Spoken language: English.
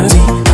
melody